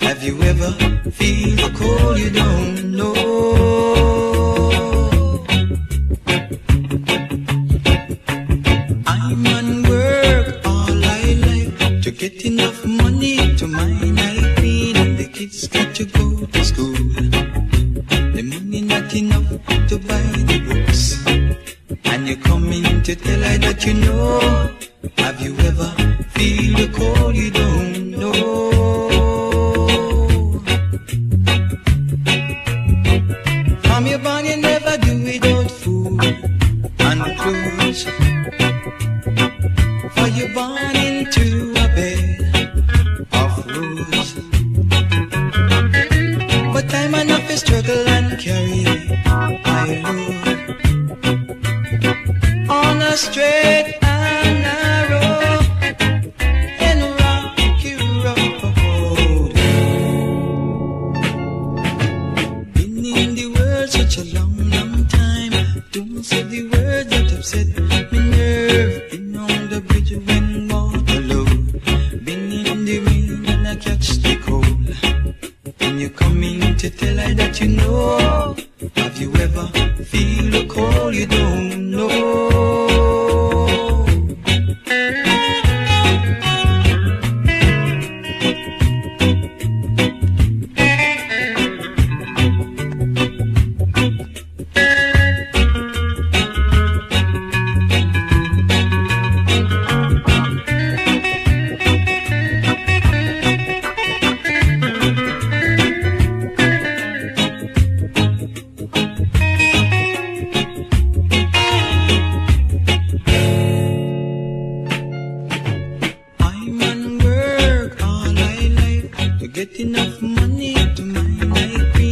Have you ever feel the cold you don't know? I'm on work all my life to get enough money to my night and the kids got to go to school. The money not enough to buy the books. And you come in to tell her that you know. Have you ever feel From your born you never do without food and clothes. For you're born into a bed of rose. But time enough to struggle and carry my load on a straight and such a long, long time. Don't say the words that upset me nerve. Been on the bridge when water low. Been in the rain and I catch the cold. And you come in to tell her that you know. Have you ever feel the cold you don't know? get enough money to my night